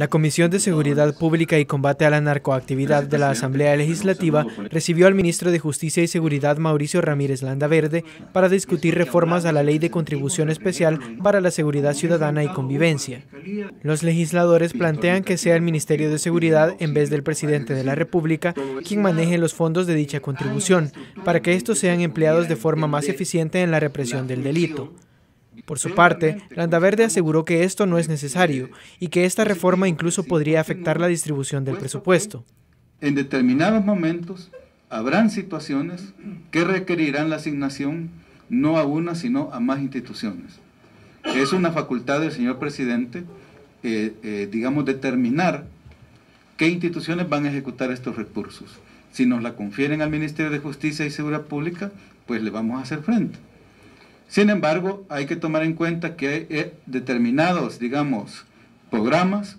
La Comisión de Seguridad Pública y Combate a la Narcoactividad de la Asamblea Legislativa recibió al ministro de Justicia y Seguridad Mauricio Ramírez Landaverde para discutir reformas a la Ley de Contribución Especial para la Seguridad Ciudadana y Convivencia. Los legisladores plantean que sea el Ministerio de Seguridad, en vez del presidente de la República, quien maneje los fondos de dicha contribución, para que estos sean empleados de forma más eficiente en la represión del delito. Por su parte, Landaverde aseguró que esto no es necesario y que esta reforma incluso podría afectar la distribución del presupuesto. En determinados momentos habrán situaciones que requerirán la asignación no a una, sino a más instituciones. Es una facultad del señor presidente, eh, eh, digamos, determinar qué instituciones van a ejecutar estos recursos. Si nos la confieren al Ministerio de Justicia y Seguridad Pública, pues le vamos a hacer frente. Sin embargo, hay que tomar en cuenta que eh, determinados, digamos, programas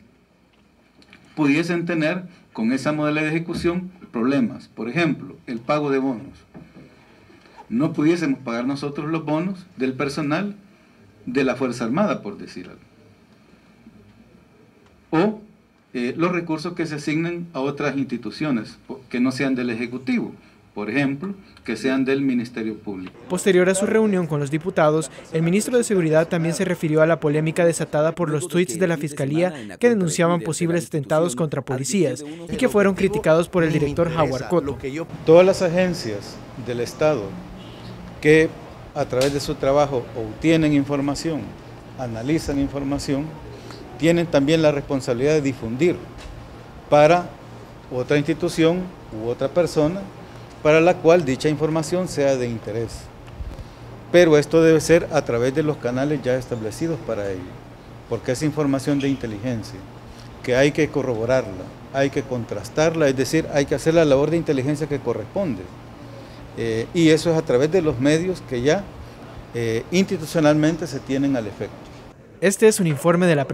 pudiesen tener con esa modalidad de ejecución problemas. Por ejemplo, el pago de bonos. No pudiésemos pagar nosotros los bonos del personal de la Fuerza Armada, por decir algo. O eh, los recursos que se asignen a otras instituciones que no sean del Ejecutivo por ejemplo, que sean del Ministerio Público. Posterior a su reunión con los diputados, el ministro de Seguridad también se refirió a la polémica desatada por los tweets de la Fiscalía que denunciaban posibles atentados contra policías y que fueron criticados por el director Howard Cotto. Todas las agencias del Estado que a través de su trabajo obtienen información, analizan información, tienen también la responsabilidad de difundir para otra institución u otra persona para la cual dicha información sea de interés. Pero esto debe ser a través de los canales ya establecidos para ello, porque es información de inteligencia, que hay que corroborarla, hay que contrastarla, es decir, hay que hacer la labor de inteligencia que corresponde. Eh, y eso es a través de los medios que ya eh, institucionalmente se tienen al efecto. Este es un informe de la.